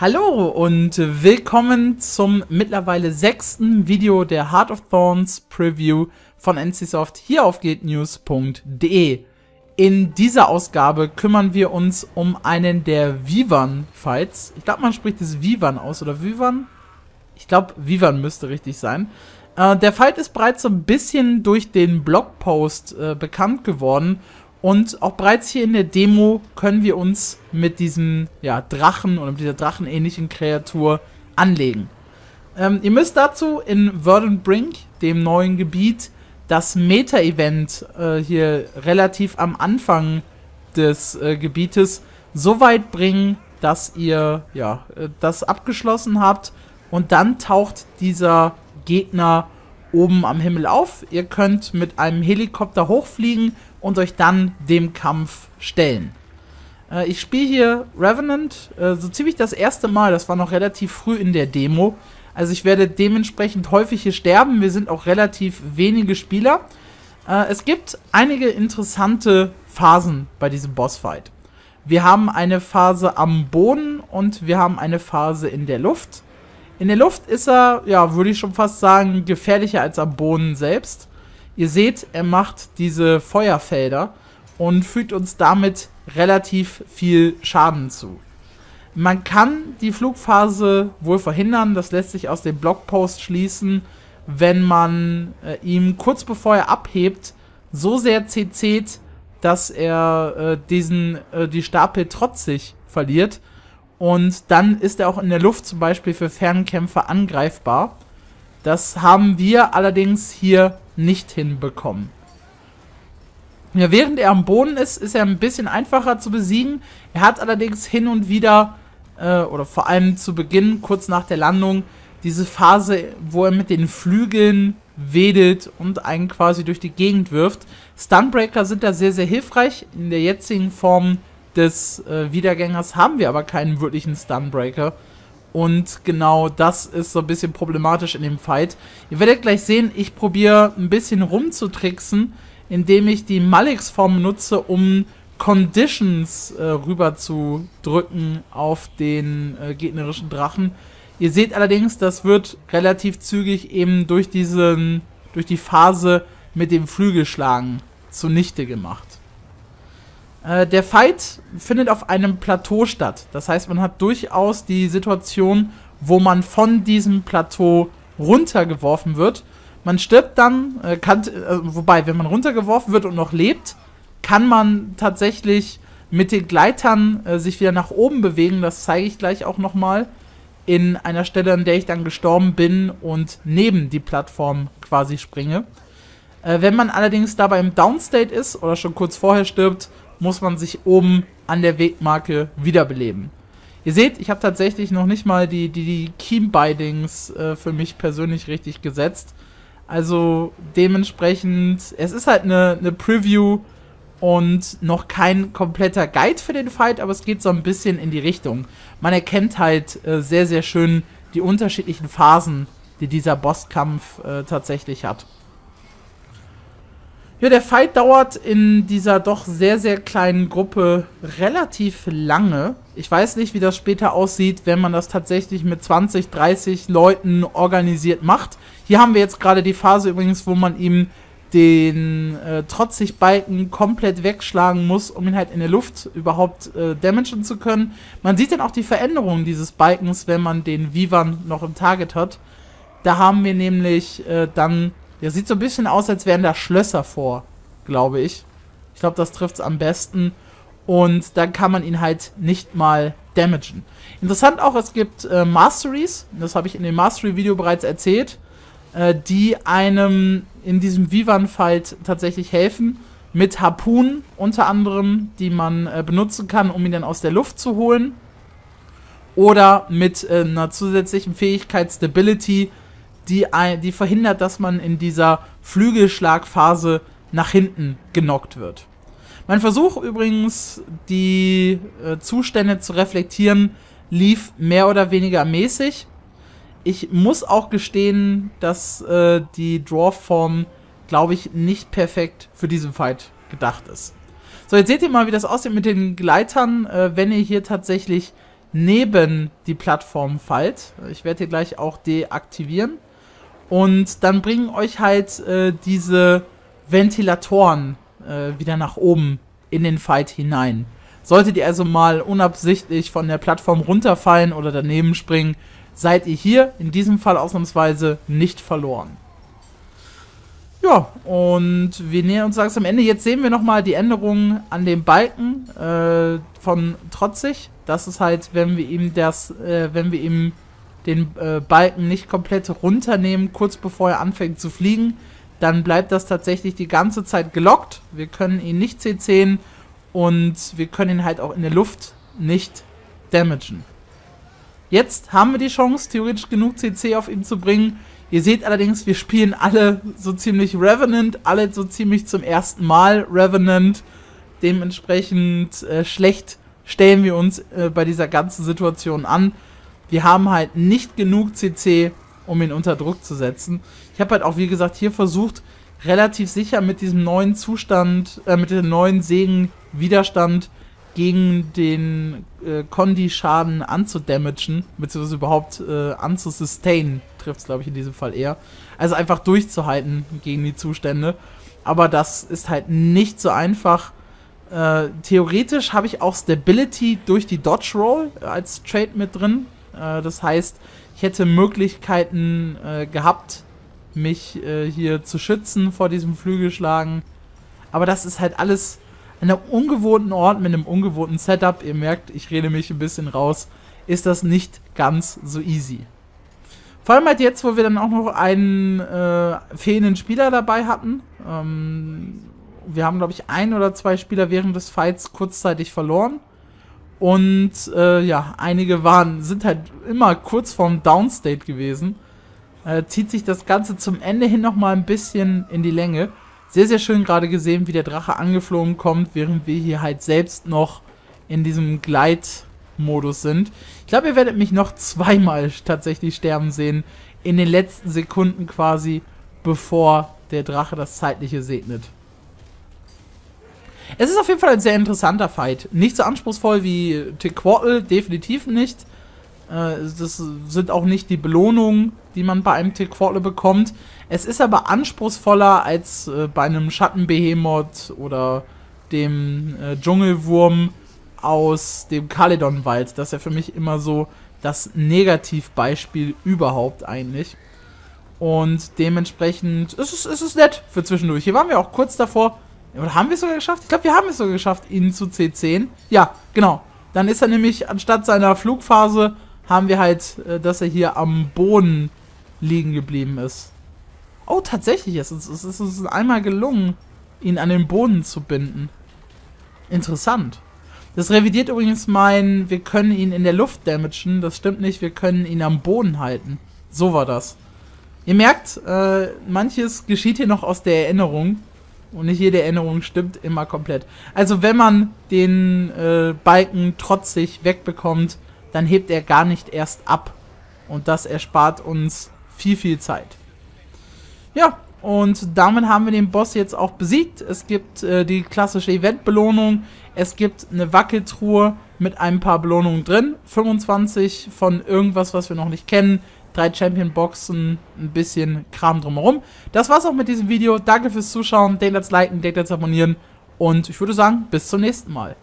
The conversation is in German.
Hallo und willkommen zum mittlerweile sechsten Video der Heart of Thorns Preview von NCSoft hier auf gatenews.de. In dieser Ausgabe kümmern wir uns um einen der Vivan-Fights. Ich glaube, man spricht das Vivan aus, oder Vivan? Ich glaube, Vivan müsste richtig sein. Äh, der Fight ist bereits so ein bisschen durch den Blogpost äh, bekannt geworden und auch bereits hier in der Demo können wir uns mit diesem ja, Drachen oder mit dieser drachenähnlichen Kreatur anlegen. Ähm, ihr müsst dazu in Verdant dem neuen Gebiet, das Meta-Event äh, hier relativ am Anfang des äh, Gebietes so weit bringen, dass ihr ja, äh, das abgeschlossen habt und dann taucht dieser Gegner oben am Himmel auf. Ihr könnt mit einem Helikopter hochfliegen und euch dann dem Kampf stellen. Äh, ich spiele hier Revenant äh, so ziemlich das erste Mal, das war noch relativ früh in der Demo. Also ich werde dementsprechend häufig hier sterben, wir sind auch relativ wenige Spieler. Äh, es gibt einige interessante Phasen bei diesem Bossfight. Wir haben eine Phase am Boden und wir haben eine Phase in der Luft. In der Luft ist er, ja, würde ich schon fast sagen, gefährlicher als am Boden selbst. Ihr seht, er macht diese Feuerfelder und fügt uns damit relativ viel Schaden zu. Man kann die Flugphase wohl verhindern, das lässt sich aus dem Blogpost schließen, wenn man äh, ihm kurz bevor er abhebt so sehr CC't, dass er äh, diesen, äh, die Stapel trotzig verliert und dann ist er auch in der Luft zum Beispiel für Fernkämpfer angreifbar. Das haben wir allerdings hier nicht hinbekommen. Ja, während er am Boden ist, ist er ein bisschen einfacher zu besiegen. Er hat allerdings hin und wieder, äh, oder vor allem zu Beginn, kurz nach der Landung, diese Phase, wo er mit den Flügeln wedelt und einen quasi durch die Gegend wirft. Stunbreaker sind da sehr, sehr hilfreich. In der jetzigen Form des äh, Wiedergängers haben wir aber keinen wirklichen Stunbreaker. Und genau das ist so ein bisschen problematisch in dem Fight. Ihr werdet gleich sehen, ich probiere ein bisschen rumzutricksen, indem ich die Malix-Form nutze, um Conditions äh, rüber zu drücken auf den äh, gegnerischen Drachen. Ihr seht allerdings, das wird relativ zügig eben durch diesen, durch die Phase mit dem Flügelschlagen zunichte gemacht. Äh, der Fight findet auf einem Plateau statt. Das heißt, man hat durchaus die Situation, wo man von diesem Plateau runtergeworfen wird. Man stirbt dann, äh, kann, äh, wobei, wenn man runtergeworfen wird und noch lebt, kann man tatsächlich mit den Gleitern äh, sich wieder nach oben bewegen. Das zeige ich gleich auch nochmal in einer Stelle, an der ich dann gestorben bin und neben die Plattform quasi springe. Äh, wenn man allerdings dabei im Downstate ist oder schon kurz vorher stirbt, muss man sich oben an der Wegmarke wiederbeleben. Ihr seht, ich habe tatsächlich noch nicht mal die, die, die Key-Bindings äh, für mich persönlich richtig gesetzt. Also dementsprechend, es ist halt eine, eine Preview und noch kein kompletter Guide für den Fight, aber es geht so ein bisschen in die Richtung. Man erkennt halt äh, sehr, sehr schön die unterschiedlichen Phasen, die dieser Bosskampf äh, tatsächlich hat. Ja, der Fight dauert in dieser doch sehr, sehr kleinen Gruppe relativ lange. Ich weiß nicht, wie das später aussieht, wenn man das tatsächlich mit 20, 30 Leuten organisiert macht. Hier haben wir jetzt gerade die Phase übrigens, wo man ihm den äh, trotzig Balken komplett wegschlagen muss, um ihn halt in der Luft überhaupt äh, damagen zu können. Man sieht dann auch die Veränderungen dieses Balkens, wenn man den Vivan noch im Target hat. Da haben wir nämlich äh, dann der sieht so ein bisschen aus, als wären da Schlösser vor, glaube ich. Ich glaube, das trifft es am besten. Und dann kann man ihn halt nicht mal damagen. Interessant auch, es gibt äh, Masteries, das habe ich in dem Mastery-Video bereits erzählt, äh, die einem in diesem Vivan-Fight tatsächlich helfen. Mit Harpunen unter anderem, die man äh, benutzen kann, um ihn dann aus der Luft zu holen. Oder mit äh, einer zusätzlichen Fähigkeit Stability, die, die verhindert, dass man in dieser Flügelschlagphase nach hinten genockt wird. Mein Versuch übrigens, die äh, Zustände zu reflektieren, lief mehr oder weniger mäßig. Ich muss auch gestehen, dass äh, die Draw-Form, glaube ich, nicht perfekt für diesen Fight gedacht ist. So, jetzt seht ihr mal, wie das aussieht mit den Gleitern, äh, wenn ihr hier tatsächlich neben die Plattform fallt. Ich werde hier gleich auch deaktivieren. Und dann bringen euch halt äh, diese Ventilatoren äh, wieder nach oben in den Fight hinein. Solltet ihr also mal unabsichtlich von der Plattform runterfallen oder daneben springen, seid ihr hier in diesem Fall ausnahmsweise nicht verloren. Ja, und wir nähern uns langsam am Ende. Jetzt sehen wir nochmal die Änderungen an dem Balken äh, von Trotzig. Das ist halt, wenn wir ihm das, äh, wenn wir ihm den äh, Balken nicht komplett runternehmen, kurz bevor er anfängt zu fliegen, dann bleibt das tatsächlich die ganze Zeit gelockt. Wir können ihn nicht C10 und wir können ihn halt auch in der Luft nicht damagen. Jetzt haben wir die Chance, theoretisch genug CC auf ihn zu bringen. Ihr seht allerdings, wir spielen alle so ziemlich Revenant, alle so ziemlich zum ersten Mal Revenant. Dementsprechend äh, schlecht stellen wir uns äh, bei dieser ganzen Situation an. Wir haben halt nicht genug CC, um ihn unter Druck zu setzen. Ich habe halt auch, wie gesagt, hier versucht, relativ sicher mit diesem neuen Zustand, äh, mit dem neuen Segen-Widerstand gegen den äh, Kondi-Schaden anzudamagen, beziehungsweise überhaupt äh, anzusustainen, trifft es glaube ich in diesem Fall eher. Also einfach durchzuhalten gegen die Zustände. Aber das ist halt nicht so einfach. Äh, theoretisch habe ich auch Stability durch die Dodge Roll als Trade mit drin. Äh, das heißt, ich hätte Möglichkeiten äh, gehabt, mich äh, hier zu schützen vor diesem Flügelschlagen. Aber das ist halt alles an einem ungewohnten Ort mit einem ungewohnten Setup. Ihr merkt, ich rede mich ein bisschen raus. Ist das nicht ganz so easy. Vor allem halt jetzt, wo wir dann auch noch einen äh, fehlenden Spieler dabei hatten. Ähm, wir haben, glaube ich, ein oder zwei Spieler während des Fights kurzzeitig verloren. Und äh, ja, einige waren, sind halt immer kurz vorm Downstate gewesen äh, zieht sich das Ganze zum Ende hin nochmal ein bisschen in die Länge. Sehr, sehr schön gerade gesehen, wie der Drache angeflogen kommt, während wir hier halt selbst noch in diesem Gleitmodus sind. Ich glaube, ihr werdet mich noch zweimal tatsächlich sterben sehen, in den letzten Sekunden quasi, bevor der Drache das Zeitliche segnet. Es ist auf jeden Fall ein sehr interessanter Fight. Nicht so anspruchsvoll wie Tequatl, definitiv nicht. Äh, das sind auch nicht die Belohnungen, die man bei einem Tequatle bekommt. Es ist aber anspruchsvoller als äh, bei einem Schattenbehemoth oder dem äh, Dschungelwurm aus dem Caledon-Wald. Das ist ja für mich immer so das Negativbeispiel überhaupt eigentlich. Und dementsprechend ist es, ist es nett für zwischendurch. Hier waren wir auch kurz davor. Oder haben wir es sogar geschafft? Ich glaube, wir haben es sogar geschafft, ihn zu C10. Ja, genau. Dann ist er nämlich anstatt seiner Flugphase haben wir halt, äh, dass er hier am Boden liegen geblieben ist. Oh, tatsächlich, es ist, es ist uns einmal gelungen, ihn an den Boden zu binden. Interessant. Das revidiert übrigens mein, wir können ihn in der Luft damagen. Das stimmt nicht, wir können ihn am Boden halten. So war das. Ihr merkt, äh, manches geschieht hier noch aus der Erinnerung. Und nicht jede Erinnerung stimmt immer komplett. Also wenn man den äh, Balken trotzig wegbekommt, dann hebt er gar nicht erst ab. Und das erspart uns viel, viel Zeit. Ja, und damit haben wir den Boss jetzt auch besiegt. Es gibt äh, die klassische Eventbelohnung. Es gibt eine Wackeltruhe mit ein paar Belohnungen drin. 25 von irgendwas, was wir noch nicht kennen. Drei Champion-Boxen, ein bisschen Kram drumherum. Das war's auch mit diesem Video. Danke fürs Zuschauen. Als liken, als abonnieren. Und ich würde sagen, bis zum nächsten Mal.